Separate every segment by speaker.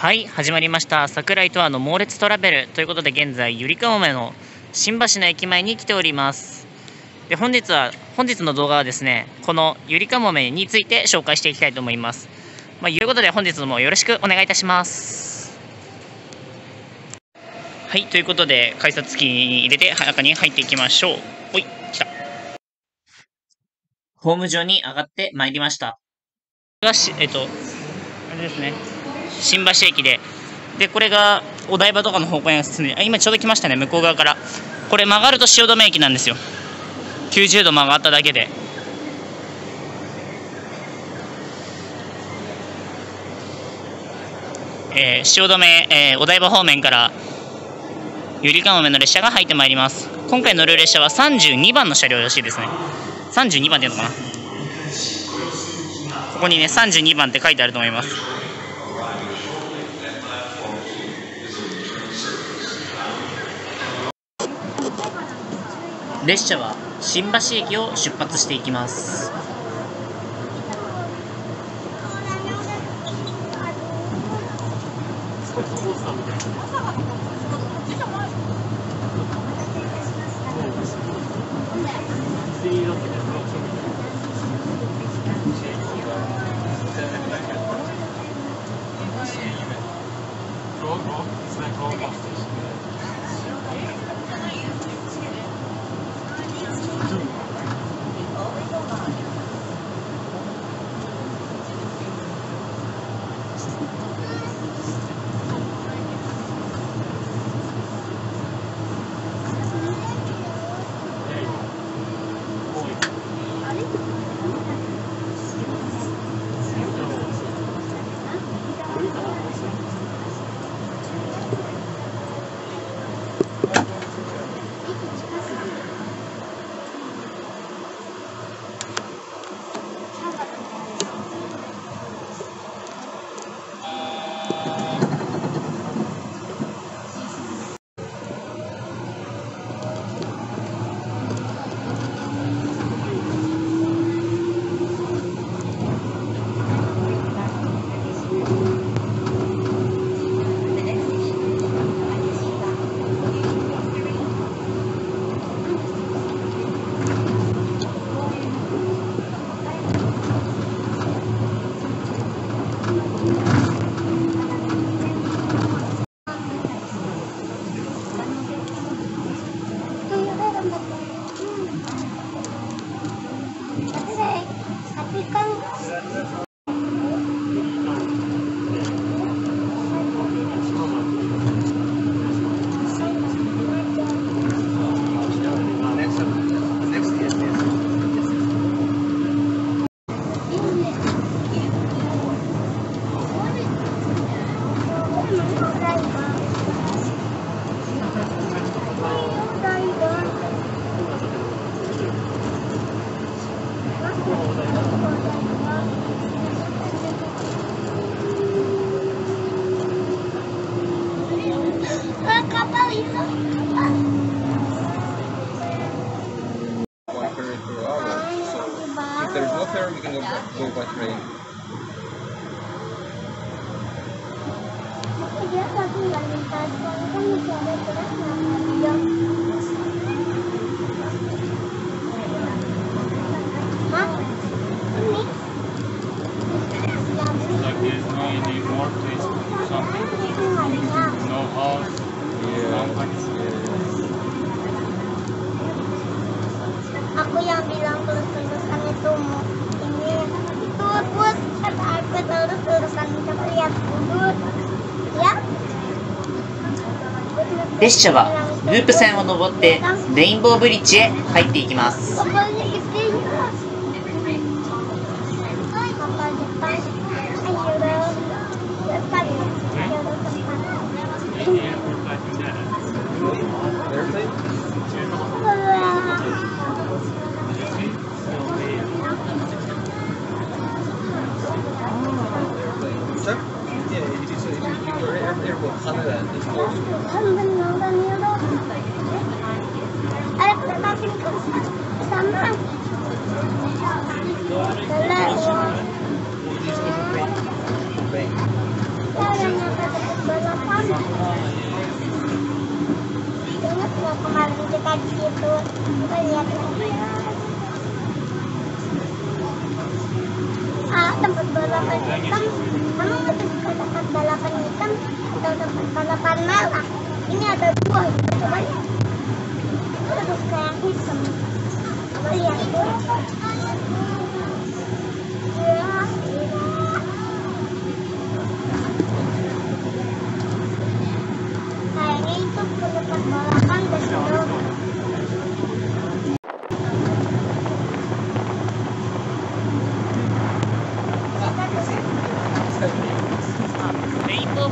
Speaker 1: はい始まりました。桜井とあの猛烈トラベルということで現在ゆりかもめの新橋の駅前に来ております。で本日は本日の動画はですねこのゆりかもめについて紹介していきたいと思います。まあ、いうことで本日もよろしくお願いいたします。はいということで改札機に入れて中に入っていきましょう。ほい来た。ホーム上に上がってまいりました。がしえっとあれですね。新橋駅で。でこれがお台場とかの方向に進んで今ちょうど来ましたね向こう側から。これ曲がると汐留駅なんですよ。90度曲がっただけで。えー、汐留、えー、お台場方面からゆりかもめの列車が入ってまいります。今回乗る列車は32番の車両らしいですね。32番っていうのかな。ここにね32番って書いてあると思います。列車は新橋駅を出発していきます。
Speaker 2: Yeah. One ferry per hour. So if there's no ferry, we can go by, go by train.
Speaker 1: Yeah, 列車はループ線を登ってレインボーブリッジへ入っていきます。
Speaker 2: Tempat balapan hitam. Kamu tempat balapan hitam atau tempat balapan merah? Ini ada dua, coba lihat. Suka yang hitam. Coba lihat.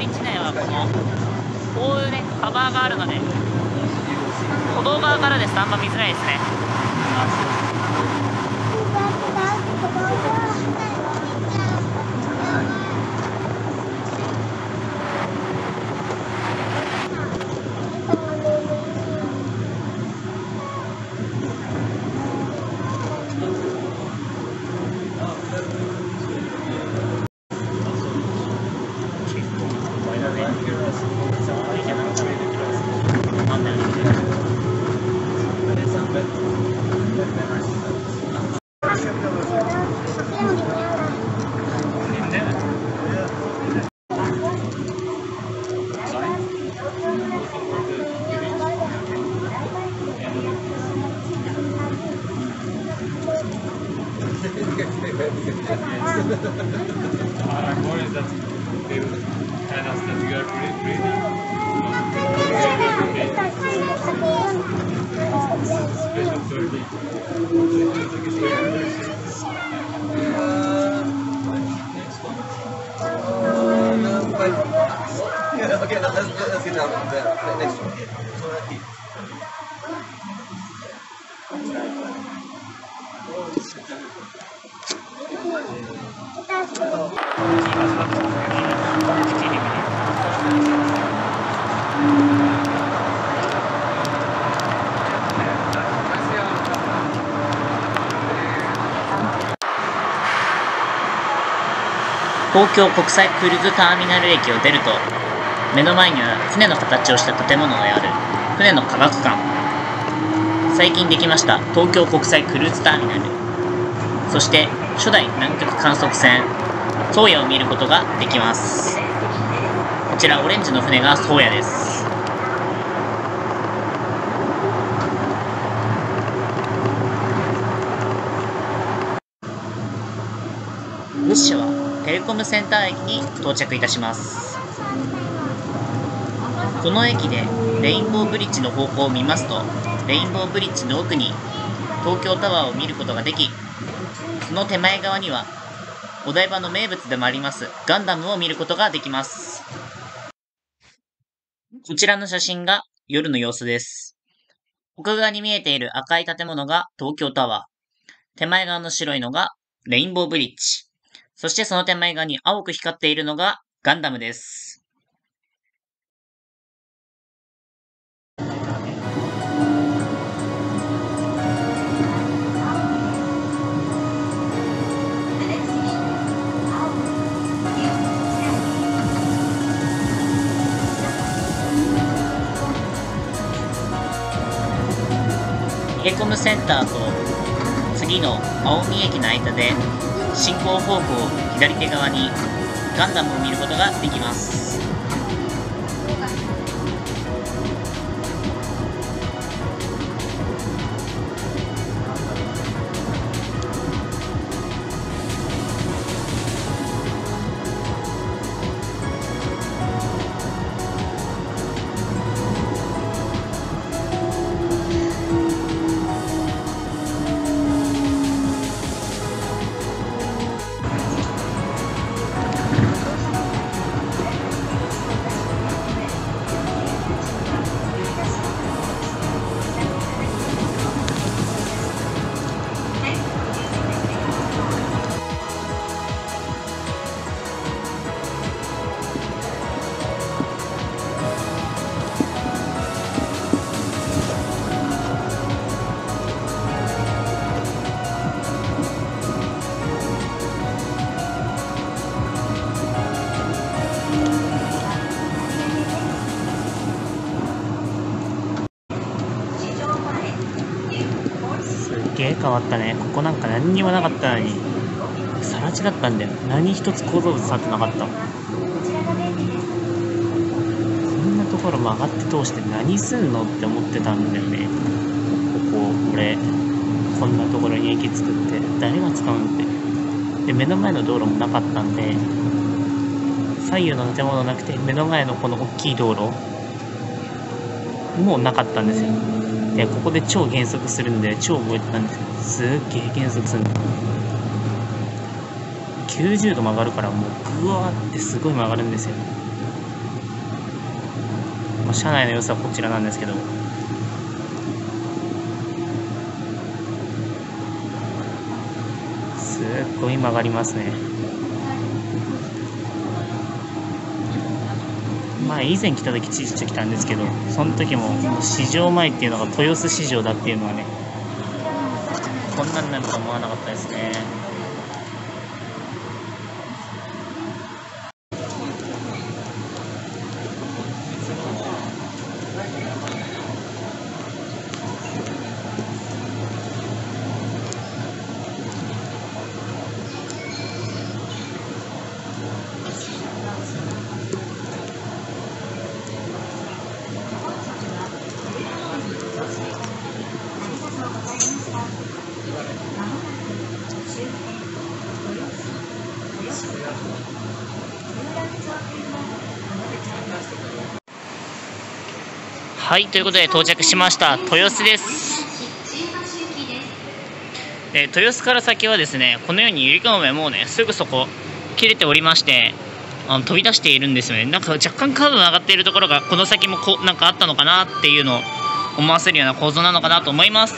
Speaker 1: リッジ内はこのこういうねカバーがあるので歩道側からですとあんま見づらいですね。東京国際クルーズターミナル駅を出ると目の前には船の形をした建物である。船の科学館。最近できました東京国際クルーズターミナル。そして初代南極観測船宗谷を見ることができます。こちらオレンジの船が宗谷です物車はテレコムセンター駅に到着いたします。この駅でレインボーブリッジの方向を見ますとレインボーブリッジの奥に東京タワーを見ることができその手前側にはお台場の名物でもありますガンダムを見ることができます。こちらの写真が夜の様子です。奥側に見えている赤い建物が東京タワー。手前側の白いのがレインボーブリッジ。そしてその手前側に青く光っているのがガンダムです。テレコムセンターと次の青海駅の間で進行方向左手側にガンダムを見ることができます。変わったね。ここなんか何にもなかったのに。更地だったんだよ。何一つ構造物さってなかった。こんなところ曲がって通して何すんのって思ってたんだよね。ここ俺。こんなところに駅作って誰が使うんってで目の前の道路もなかったんで左右の建物なくて目の前のこの大きい道路もうなかったんですよ。でここで超減速するんで超覚えてたんですけどすっげえ減速するの。90度曲がるからもうグワーってすごい曲がるんですよ、まあ、車内の様子はこちらなんですけど。すっごい曲がりますね。前以前来た時ちっちゃ来たんですけどその時も市場前っていうのが豊洲市場だっていうのはねこんなになると思わなかったですね。はいということで到着しました。豊洲です。で豊洲から先はですねこのようにゆりかもめもうねすぐそこ切れておりましてあの飛び出しているんですよね。なんか若干カーブが上がっているところがこの先もこうなんかあったのかなっていうのを思わせるような構造なのかなと思います。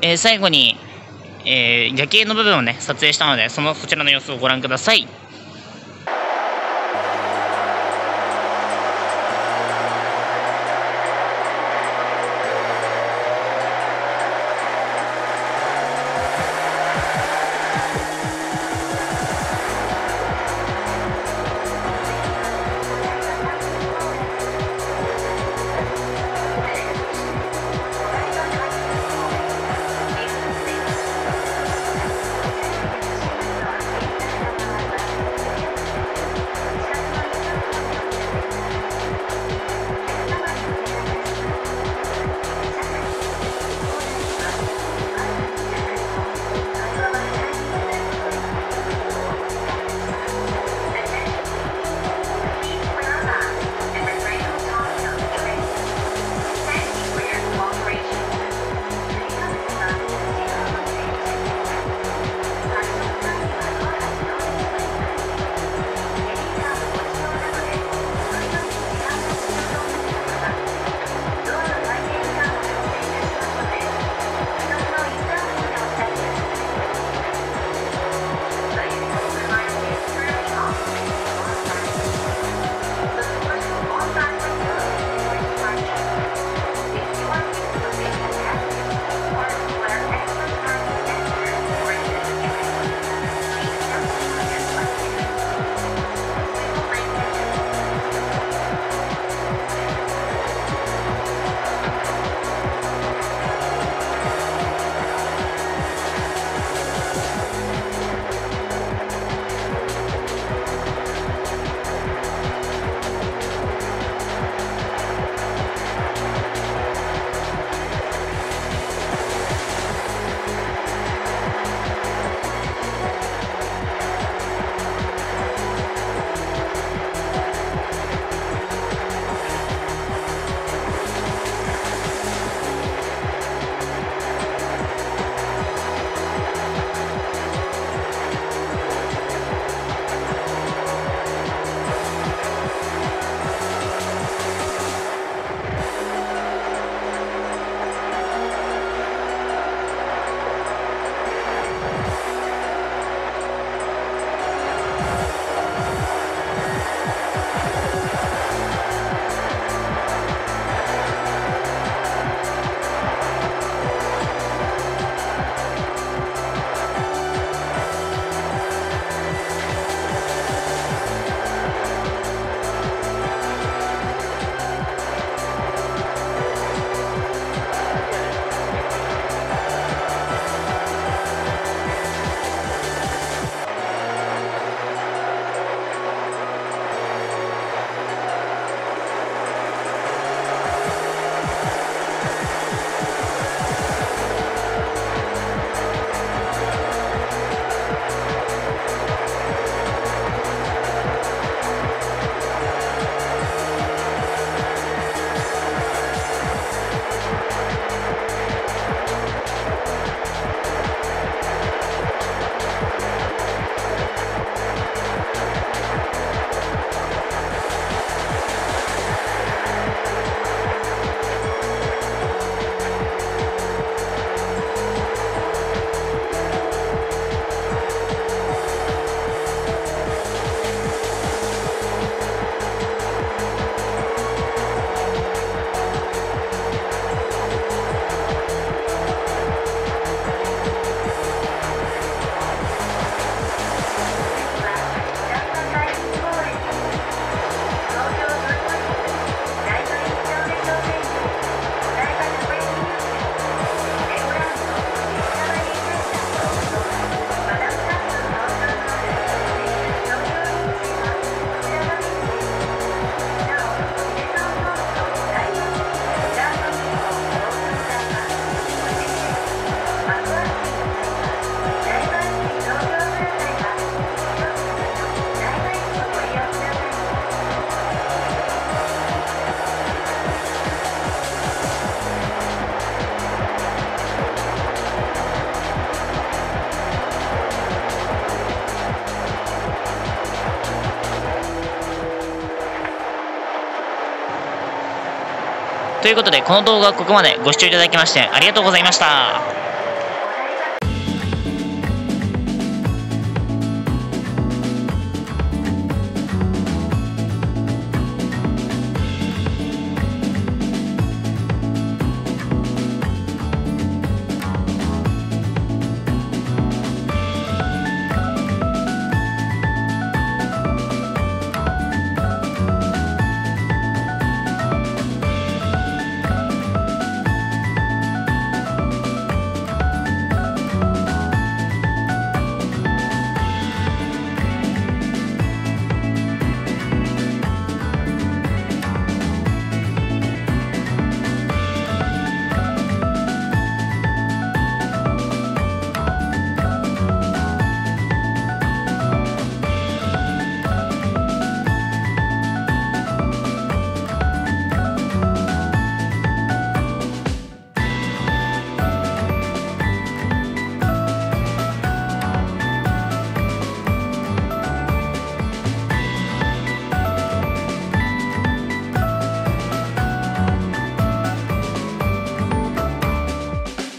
Speaker 1: えー最後に、えー夜景の部分をね撮影したのでそのそちらの様子をご覧ください。ということでこの動画はここまでご視聴いただきましてありがとうございました。